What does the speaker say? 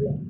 Yeah.